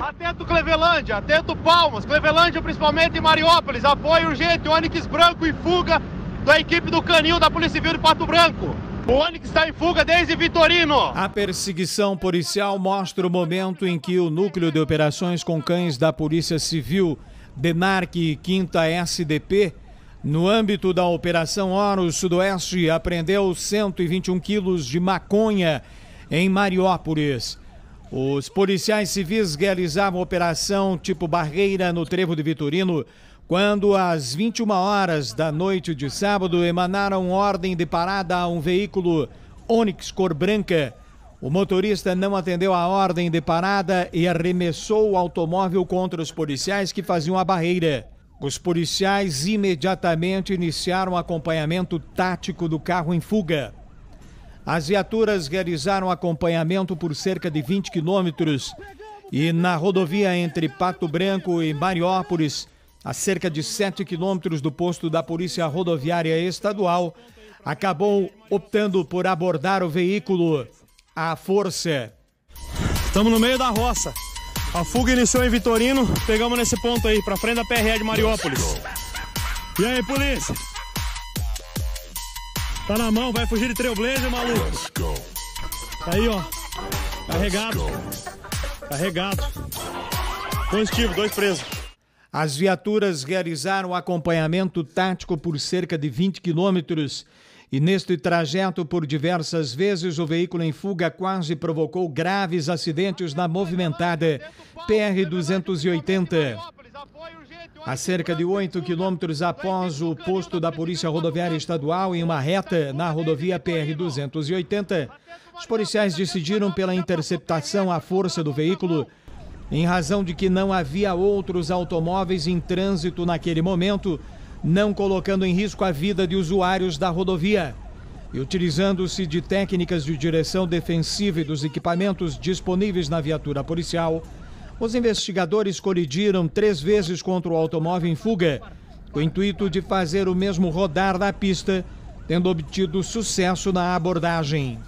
Atento Clevelândia, atento Palmas, Clevelândia principalmente em Mariópolis, apoio urgente, Onix branco em fuga da equipe do Canil da Polícia Civil de Pato Branco. O Onix está em fuga desde Vitorino. A perseguição policial mostra o momento em que o núcleo de operações com cães da Polícia Civil, DENARC e 5 SDP, no âmbito da Operação Oro Sudoeste, apreendeu 121 quilos de maconha em Mariópolis. Os policiais civis realizavam operação tipo barreira no trevo de Vitorino quando, às 21 horas da noite de sábado, emanaram ordem de parada a um veículo Onix cor branca. O motorista não atendeu a ordem de parada e arremessou o automóvel contra os policiais que faziam a barreira. Os policiais imediatamente iniciaram o acompanhamento tático do carro em fuga. As viaturas realizaram acompanhamento por cerca de 20 quilômetros e na rodovia entre Pato Branco e Mariópolis, a cerca de 7 quilômetros do posto da Polícia Rodoviária Estadual, acabou optando por abordar o veículo à força. Estamos no meio da roça. A fuga iniciou em Vitorino, pegamos nesse ponto aí, pra frente da PRE de Mariópolis. E aí, polícia? Tá na mão, vai fugir de Trailblazer, maluco. Tá aí, ó. Carregado. Carregado. Positivo, dois presos. As viaturas realizaram acompanhamento tático por cerca de 20 quilômetros e neste trajeto, por diversas vezes, o veículo em fuga quase provocou graves acidentes na movimentada PR-280. A cerca de 8 quilômetros após o posto da Polícia Rodoviária Estadual, em uma reta na rodovia PR-280, os policiais decidiram pela interceptação à força do veículo, em razão de que não havia outros automóveis em trânsito naquele momento, não colocando em risco a vida de usuários da rodovia. E utilizando-se de técnicas de direção defensiva e dos equipamentos disponíveis na viatura policial, os investigadores colidiram três vezes contra o automóvel em fuga, com o intuito de fazer o mesmo rodar na pista, tendo obtido sucesso na abordagem.